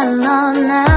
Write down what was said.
on all on